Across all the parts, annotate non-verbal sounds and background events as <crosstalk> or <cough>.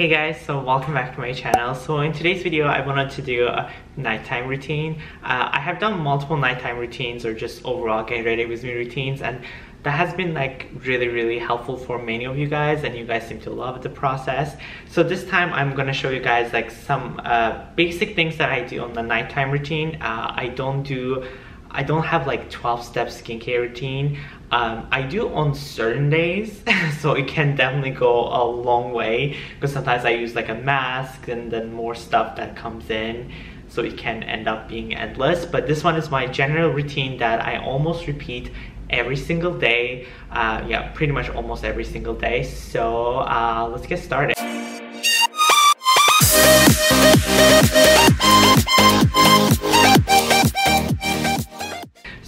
Hey guys, so welcome back to my channel. So in today's video, I wanted to do a nighttime routine. Uh, I have done multiple nighttime routines or just overall get ready with me routines and that has been like really really helpful for many of you guys and you guys seem to love the process so this time i'm gonna show you guys like some uh, basic things that i do on the nighttime routine uh, i don't do I don't have like 12 step skincare routine. Um, I do on certain days, <laughs> so it can definitely go a long way because sometimes I use like a mask and then more stuff that comes in so it can end up being endless. But this one is my general routine that I almost repeat every single day. Uh, yeah, pretty much almost every single day. So uh, let's get started.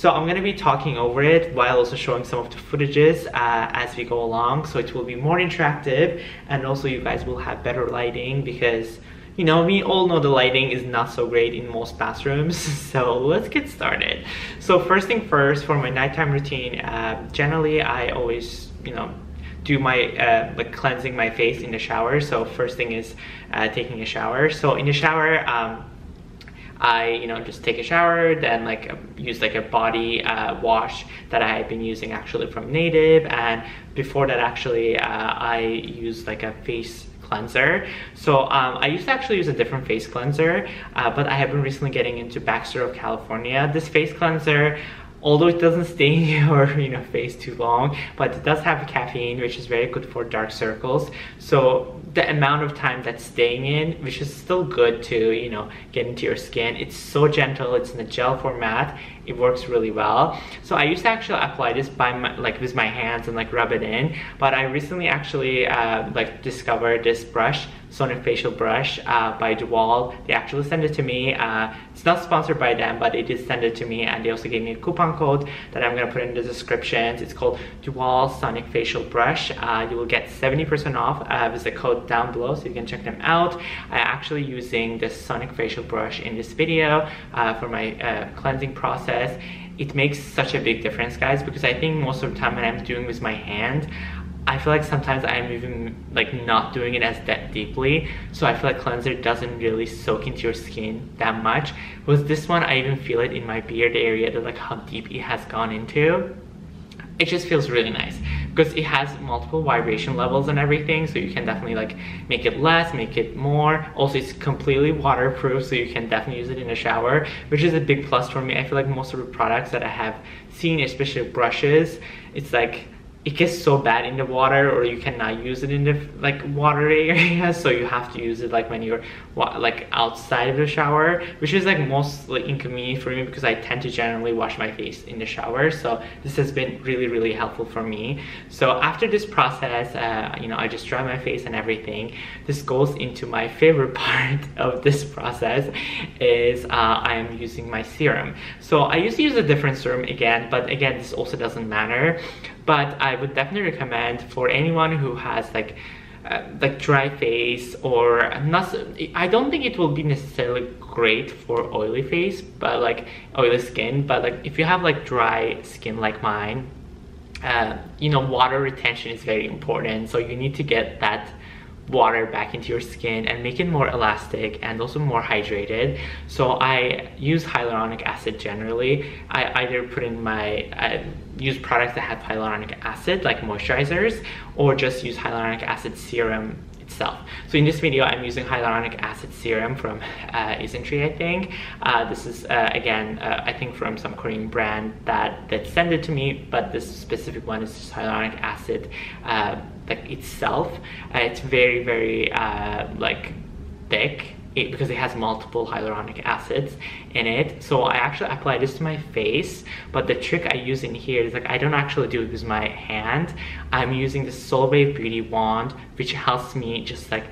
So I'm to be talking over it while also showing some of the footages uh, as we go along. So it will be more interactive and also you guys will have better lighting because you know, we all know the lighting is not so great in most bathrooms, <laughs> so let's get started. So first thing first, for my nighttime routine, uh, generally I always, you know, do my uh, like cleansing my face in the shower. So first thing is uh, taking a shower. So in the shower, um, I, you know, just take a shower, then like use like a body uh, wash that I had been using actually from Native. And before that actually, uh, I use like a face cleanser. So um, I used to actually use a different face cleanser, uh, but I have been recently getting into Baxter of California. This face cleanser, although it doesn't stay in <laughs> your you know face too long but it does have caffeine which is very good for dark circles so the amount of time that's staying in which is still good to you know get into your skin it's so gentle it's in a gel format it works really well so i used to actually apply this by my, like with my hands and like rub it in but i recently actually uh, like discovered this brush sonic facial brush uh, by Duvolle. They actually sent it to me. Uh, it's not sponsored by them, but they did send it to me and they also gave me a coupon code that I'm gonna put in the description. It's called Duvolle Sonic Facial Brush. Uh, you will get 70% off uh, with the code down below so you can check them out. I'm actually using this Sonic Facial Brush in this video uh, for my uh, cleansing process it makes such a big difference guys because I think most of the time when I'm doing with my hand I feel like sometimes I'm even like not doing it as that deeply. So I feel like cleanser doesn't really soak into your skin that much. With this one I even feel it in my beard area that like how deep it has gone into. It just feels really nice because it has multiple vibration levels and everything so you can definitely like make it less make it more. Also it's completely waterproof so you can definitely use it in a shower which is a big plus for me. I feel like most of the products that I have seen especially brushes it's like it gets so bad in the water or you cannot use it in the like water <laughs> area so you have to use it like when you're like outside of the shower which is like mostly inconvenient for me because I tend to generally wash my face in the shower so this has been really really helpful for me. So after this process uh, you know I just dry my face and everything. This goes into my favorite <laughs> part of this process is uh, I am using my serum. So I used to use a different serum again but again this also doesn't matter. But I would definitely recommend for anyone who has like uh, like dry face or not I don't think it will be necessarily great for oily face but like oily skin. But like if you have like dry skin like mine uh, you know water retention is very important. So you need to get that water back into your skin and make it more elastic and also more hydrated. So I use hyaluronic acid generally. I either put in my I use products that have hyaluronic acid like moisturizers or just use hyaluronic acid serum itself. So in this video, I'm using hyaluronic acid serum from uh, Isntree, I think. Uh, this is, uh, again, uh, I think from some Korean brand that, that sent it to me, but this specific one is just hyaluronic acid uh, like itself. Uh, it's very, very like thick it, because it has multiple hyaluronic acids in it. So I actually apply this to my face, but the trick I use in here is like I don't actually do it with my hand. I'm using the Solawave Beauty Wand, which helps me just like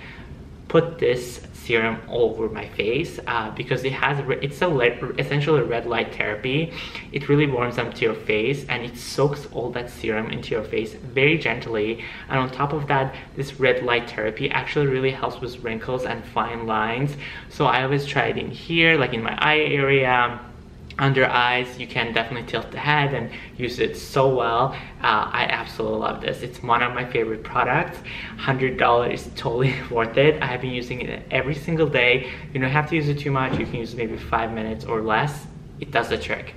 put this serum over my face uh, because it has it's a essentially a red light therapy. It really warms up to your face and it soaks all that serum into your face very gently. And on top of that this red light therapy actually really helps with wrinkles and fine lines. So I always try it in here like in my eye area under eyes you can definitely tilt the head and use it so well. Uh, i absolutely love this. It's one of my favorite products. $100 is totally <laughs> worth it. I have been using it every single day. You don't have to use it too much. You can use maybe five minutes or less. It does the trick.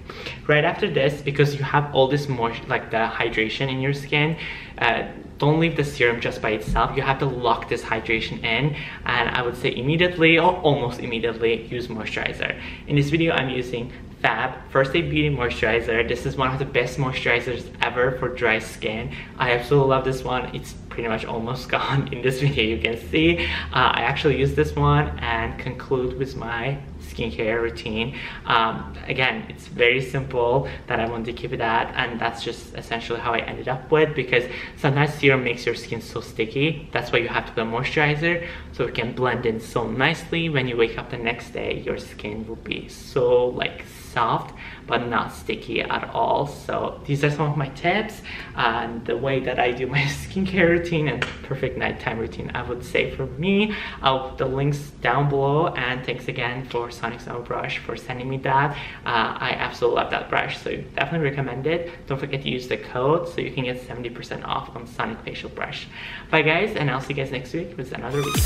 Right after this because you have all this moisture like the hydration in your skin uh, don't leave the serum just by itself. You have to lock this hydration in and i would say immediately or almost immediately use moisturizer. In this video i'm using Fab First Aid Beauty Moisturizer. This is one of the best moisturizers ever for dry skin. I absolutely love this one. It's pretty much almost <laughs> gone in this video you can see. Uh, I actually use this one and conclude with my skincare routine. Um, again, it's very simple that I want to keep it at and that's just essentially how I ended up with because sometimes serum makes your skin so sticky. That's why you have to put a moisturizer so it can blend in so nicely. When you wake up the next day, your skin will be so like soft but not sticky at all. So these are some of my tips and the way that I do <laughs> my skincare routine and perfect nighttime routine I would say for me. I'll put the links down below and thanks again for Sonic Summer Brush for sending me that. Uh, I absolutely love that brush so definitely recommend it. Don't forget to use the code so you can get 70% off on Sonic Facial Brush. Bye guys and I'll see you guys next week with another video.